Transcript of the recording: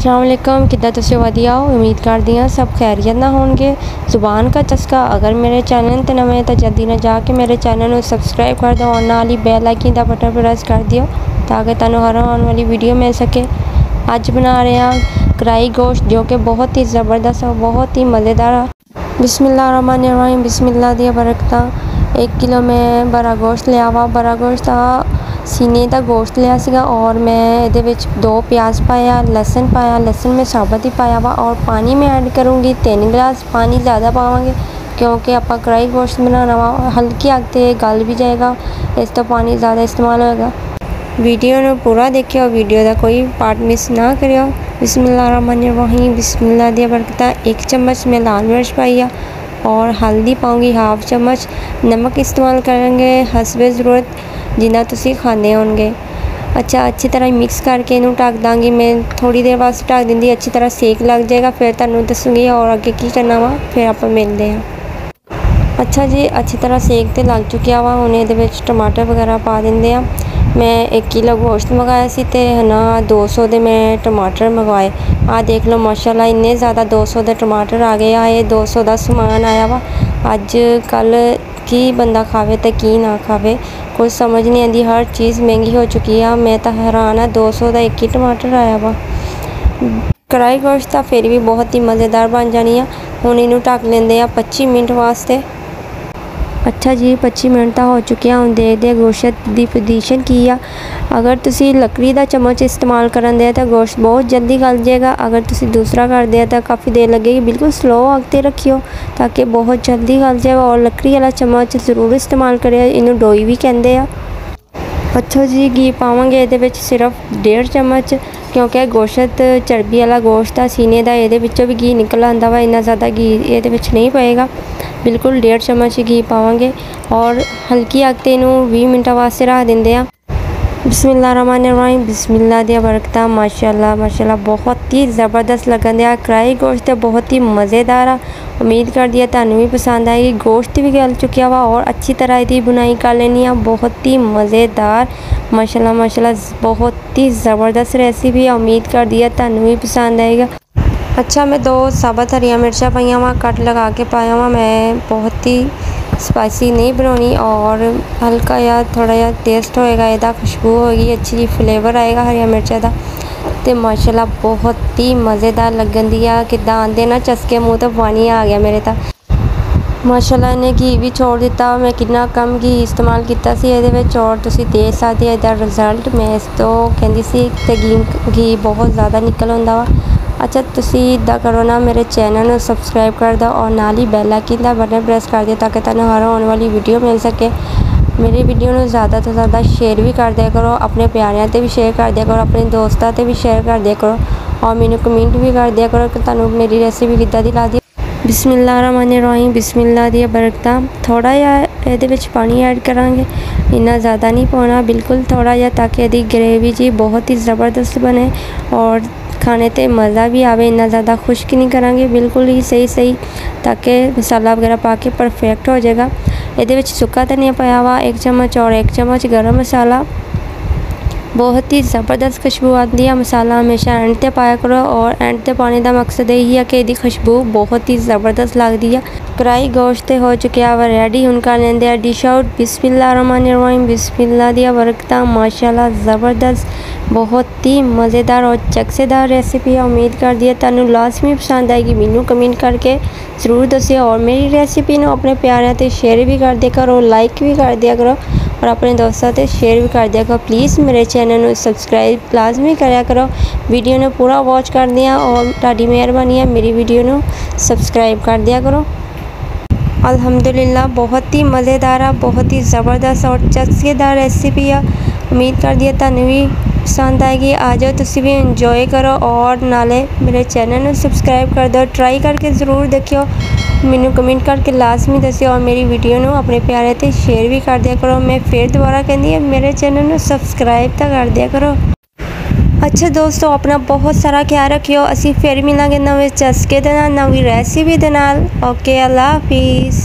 असलम किदा तुम वधिया हो उम्मीद करती हाँ सब खैरियत ना होंगे ज़ुबान का चस्का अगर मेरे चैनल ते नवे तो जल्दी ना जाके मेरे चैनल को सब्सक्राइब कर दो, और नाल ही बैल का बटन प्रेस कर दियो, ताकि तुम हर आने वाली वीडियो मिल सके। अज बना रहे हैं कढ़ाई गोश्त, जो कि बहुत ही ज़बरदस्त और बहुत ही मज़ेदार बिस्मिल्लाहिर्रहमानिर्रहीम, बिस्मिल्लाह दिया बरकत। एक किलो मैं बड़ा गोश्त लिया वा बड़ा गोश्त ਸੀਨੇ ਦਾ ਗੋਸ਼ਤ ਲਿਆ ਸੀਗਾ ਔਰ ਮੈਂ ਇਹਦੇ ਵਿੱਚ ਦੋ ਪਿਆਜ਼ ਪਾਇਆ, ਲਸਣ ਪਾਇਆ, ਲਸਣ ਮੈਂ ਸਾਬਤ ਹੀ ਪਾਇਆ ਵਾ ਔਰ ਪਾਣੀ ਮੈਂ ਐਡ ਕਰੂੰਗੀ ਤਿੰਨ ਗਲਾਸ ਪਾਣੀ ਜ਼ਿਆਦਾ ਪਾਵਾਂਗੇ ਕਿਉਂਕਿ ਆਪਾਂ ਕੜਾਈ ਗੋਸ਼ਤ ਬਣਾਉਣਾ ਵਾ, ਹਲਕੀ ਅੱਗ ਤੇ ਗਲ ਵੀ ਜਾਏਗਾ, ਇਸ ਤੋਂ ਪਾਣੀ ਜ਼ਿਆਦਾ ਇਸਤੇਮਾਲ ਹੋਏਗਾ। ਵੀਡੀਓ ਨੂੰ ਪੂਰਾ ਦੇਖਿਓ, ਵੀਡੀਓ ਦਾ ਕੋਈ ਪਾਰਟ ਮਿਸ ਨਾ ਕਰਿਓ। ਬਿਸਮਿਲ੍ਲਾਹਿਰ ਰਹਿਮਾਨਿਰ ਰਹੀਮ ਬਿਸਮਿਲ੍ਲਾ ਦੀ ਬਰਕਤਾਂ, ਇੱਕ ਚਮਚ ਮੈਂ ਲਾਲ ਮਿਰਚ ਪਾਈ ਆ। और हल्दी पाऊँगी हाफ चम्मच नमक इस्तेमाल करेंगे हसबे ज़रूरत जिन्ना तुम खाने होंगे अच्छा अच्छी तरह मिक्स करके इनू ढक दाँगी मैं थोड़ी देर बाद ढक दी अच्छी तरह सेक लग जाएगा फिर तुम दसूँगी और अगे की करना वा फिर आप मिलते हैं अच्छा जी अच्छी तरह सेक तो लग चुकिया वा हूँ ये ਮੈਂ 1 ਕਿਲੋ ਗੋਸ਼ਤ ਮੰਗਾਇਆ ਸੀ ਤੇ ਹਨਾ 200 ਦੇ ਮੈਂ ਟਮਾਟਰ ਮੰਗਵਾਏ। ਆ ਦੇਖ ਲਓ, ਮਾਸ਼ਾਅੱਲਾ ਇੰਨੇ ਜ਼ਿਆਦਾ 200 ਦੇ ਟਮਾਟਰ ਆ ਗਏ ਆ ਇਹ 200 ਦਾ ਸਮਾਨ ਆਇਆ ਵਾ। ਅੱਜ ਕੱਲ ਕੀ ਬੰਦਾ ਖਾਵੇ ਤੇ ਕੀ ਨਾ ਖਾਵੇ ਕੁਝ ਸਮਝ ਨਹੀਂ ਆਂਦੀ ਹਰ ਚੀਜ਼ ਮਹਿੰਗੀ ਹੋ ਚੁੱਕੀ ਆ। ਮੈਂ ਤਾਂ ਹੈਰਾਨ ਆ 200 ਦਾ ਇੱਕ ਹੀ ਟਮਾਟਰ ਆਇਆ ਵਾ। ਕੜਾਈ ਗੋਸ਼ਤ ਤਾਂ ਫਿਰ ਵੀ ਬਹੁਤ ਹੀ ਮਜ਼ੇਦਾਰ ਬਣ ਜਾਣੀ ਆ। ਹੁਣ ਇਹਨੂੰ ਢੱਕ ਲੈਂਦੇ ਆ 25 ਮਿੰਟ ਵਾਸਤੇ। ਅੱਛਾ ਜੀ 25 ਮਿੰਟ ਤਾਂ ਹੋ ਚੁੱਕਿਆ ਹੁਣ ਦੇਖਦੇ ਗੋਸ਼ਤ ਦੀ ਪੋਜੀਸ਼ਨ ਕੀ ਆ। ਅਗਰ ਤੁਸੀਂ ਲੱਕੜੀ ਦਾ ਚਮਚ ਇਸਤੇਮਾਲ ਕਰਦੇ ਆ ਤਾਂ ਗੋਸ਼ਤ ਬਹੁਤ ਜਲਦੀ ਗਲ ਜਾਏਗਾ ਅਗਰ ਤੁਸੀਂ ਦੂਸਰਾ ਕਰਦੇ ਆ ਤਾਂ ਕਾਫੀ ਦੇਰ ਲੱਗੇਗੀ। ਬਿਲਕੁਲ ਸਲੋ ਆਗ ਤੇ ਰੱਖਿਓ ਤਾਂ ਕਿ ਬਹੁਤ ਜਲਦੀ ਗਲ ਜਾਵੇ ਔਰ ਲੱਕੜੀ ਵਾਲਾ ਚਮਚ ਜ਼ਰੂਰ ਇਸਤੇਮਾਲ ਕਰਿਓ, ਇਹਨੂੰ ਡੋਈ ਵੀ ਕਹਿੰਦੇ ਆ। ਅੱਛਾ ਜੀ ਗੀ ਪਾਵਾਂਗੇ, ਇਹਦੇ ਵਿੱਚ ਸਿਰਫ ਡੇਢ ਚਮਚ, ਕਿਉਂਕਿ ਗੋਸ਼ਤ ਚਰਬੀ ਵਾਲਾ ਗੋਸ਼ਤ ਆ, ਸੀਨੇ ਦਾ ਇਹਦੇ ਵਿੱਚੋਂ ਵੀ ਗੀ ਨਿਕਲ ਆਂਦਾ ਵਾ, ਇੰਨਾ ਜ਼ਿਆਦਾ ਘੀ ਇਹਦੇ ਵਿੱਚ ਨਹੀਂ ਪਏਗਾ। बिल्कुल डेढ़ चम्मच घी पावे और हल्की इनू भी मिनटा वास्ते रख देंगे हैं बिस्मिल्लाहिर्रहमानिर्रहीम बिस्मिल्लाह दिया बरकत, माशाल्लाह माशाल्लाह, बहुत ही ज़बरदस्त लगन दिया कढ़ाई गोश्त बहुत ही मज़ेदार आ। उम्मीद कर दिया तुम भी पसंद आएगी गोश्त भी गल चुकिया वा और अच्छी तरह यदि बुनाई कर लेनी है बहुत ही मज़ेदार, माशाल्लाह माशाल्लाह, बहुत ही ज़बरदस्त रेसिपी है उम्मीद कर दिया तुम भी पसंद आएगा। अच्छा मैं दो साबत हरिया मिर्चा पाइया वा, कट लगा के पाया वा। मैं बहुत ही स्पाइसी नहीं बनानी और हल्का या थोड़ा या टेस्ट होएगा यदा खुशबू होगी, अच्छी जी फ्लेवर आएगा हरिया मिर्चा का तो माशाल्लाह, बहुत ही मज़ेदार लगन दी कि आते ना, चसके मुँह तो पानी आ गया मेरे तक माशाल्लाह, इन्हें घी भी छोड़ दिता मैं कितना कम घी इस्तेमाल किया और तुम देख सकते रिज़ल्ट मैं इस तो कहती सी घी घी बहुत ज़्यादा निकल आता अच्छा तुम इदा करो ना मेरे चैनल में सबसक्राइब कर दो और नाल ही बैल आइकन का बटन प्रेस कर दिया ताकि तुम हर आने वाली वीडियो मिल सके मेरी वीडियो में ज़्यादा तो ज़्यादा शेयर भी कर दिया करो अपने प्यारिया से भी शेयर कर दिया करो अपने दोस्तों से भी शेयर कर दिया करो और मैंने कमेंट भी कर दिया करो कि तुम मेरी रेसिपी की ला दी बिस्मिल्लाहिर्रहमानिर्रहीम बिस्मिल्लाह दी बरकत थोड़ा जहा पानी ऐड करा इन्ना ज़्यादा नहीं पाना बिल्कुल थोड़ा जहा ताकि ग्रेवी जी बहुत ही ज़बरदस्त बने और खाने तो मज़ा भी आवे, इन्ना ज़्यादा खुश्क नहीं करा बिल्कुल ही सही सही, ताकि मसाला वगैरह पा के परफेक्ट हो जाएगा। ये सुक्का धनिया पाया हुआ, एक चम्मच और एक चम्मच गर्म मसाला। बहुत ही ज़बरदस्त खुशबू आती है मसाला, हमेशा एंड से पाया करो और एंड से पाने का मकसद यही है कि यदि खुशबू बहुत ही ज़बरदस्त लगती है कढ़ाई गोश्त हो चुके वा रेडी हूँ कर लेंगे डिश आउट बिस्मिल्लाहिर्रहमानिर्रहीम बिस्मिल्लाह दिया बरकत माशाल्लाह, ज़बरदस्त। बहुत ही मज़ेदार और चकसेदार रेसिपी है। उम्मीद कर दिया तुम लाजमी पसंद आएगी। मैनू कमेंट करके ज़रूर दसिए और मेरी रेसिपी ने अपने प्यारे शेयर भी कर दिया करो लाइक भी कर दिया करो और अपने दोस्तों से शेयर भी कर दिया करो। प्लीज़ मेरे चैनल में सब्सक्राइब लाजमी करो। वीडियो ने पूरा वॉच कर दिया और ताड़ी मेहरबानी है, मेरी वीडियो ने सब्सक्राइब कर दिया करो। अल्हम्दुलिल्लाह, बहुत ही मज़ेदार बहुत ही ज़बरदस्त और चस्केदार रेसिपी है। उम्मीद कर दिया ਪਸੰਦ ਆਏਗੀ, ਆ ਜਾਓ, ਤੁਸੀਂ ਵੀ ਇੰਜੋਏ ਕਰੋ ਔਰ ਨਾਲੇ ਮੇਰੇ ਚੈਨਲ ਨੂੰ ਸਬਸਕ੍ਰਾਈਬ ਕਰ ਦਿਓ। ਟਰਾਈ ਕਰਕੇ ਜ਼ਰੂਰ ਦੇਖਿਓ। ਮੈਨੂੰ ਕਮੈਂਟ ਕਰਕੇ ਲਾਜ਼ਮੀ ਦੱਸਿਓ ਔਰ ਮੇਰੀ ਵੀਡੀਓ ਨੂੰ ਆਪਣੇ ਪਿਆਰੇ ਤੇ ਸ਼ੇਅਰ ਵੀ ਕਰ ਦਿਆ ਕਰੋ। ਮੈਂ ਫੇਰ ਦੁਬਾਰਾ ਕਹਿੰਦੀ ਹਾਂ, ਮੇਰੇ ਚੈਨਲ ਨੂੰ ਸਬਸਕ੍ਰਾਈਬ ਤਾਂ ਕਰ ਦਿਆ ਕਰੋ। ਅੱਛਾ ਦੋਸਤੋ, ਆਪਣਾ ਬਹੁਤ ਸਾਰਾ ਖਿਆਲ ਰੱਖਿਓ। ਅਸੀਂ ਫੇਰ ਮਿਲਾਂਗੇ ਨਵੇਂ ਚਸਕੇ ਦੇ ਨਾਲ, ਨਵੀਂ ਰੈਸਿਪੀ ਦੇ ਨਾਲ। ਓਕੇ ਅੱਲਾ ਹਾਫਿਜ਼